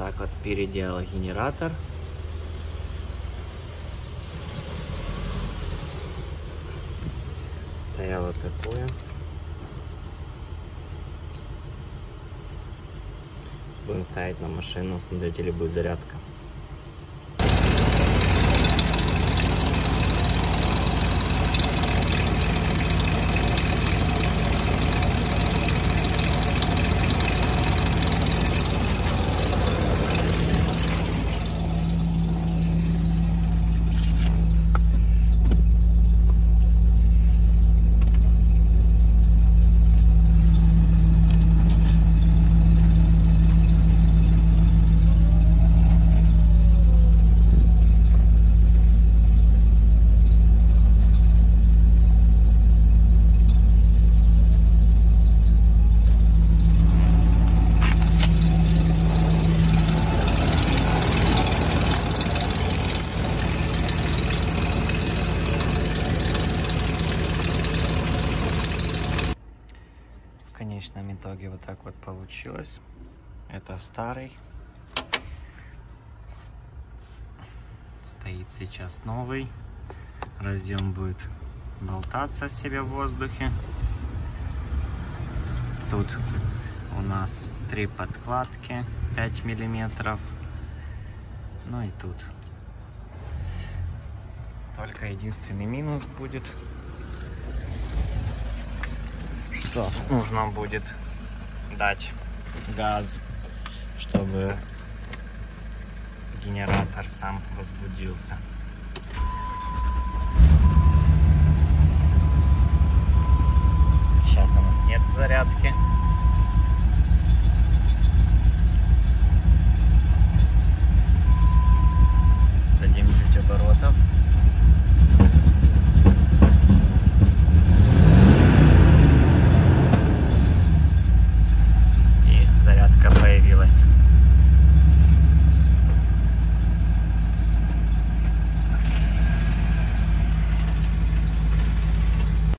так вот переделал генератор. Стояло такое. Будем ставить на машину, смотреть, или будет зарядка. В конечном итоге вот так вот получилось. Это старый. Стоит сейчас новый. Разъем будет болтаться себе в воздухе. Тут у нас три подкладки 5 миллиметров. Ну и тут. Только единственный минус будет что нужно будет дать газ, чтобы генератор сам возбудился. Сейчас у нас нет зарядки.